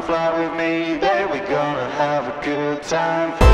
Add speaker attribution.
Speaker 1: come fly with me, there we're gonna have a good time.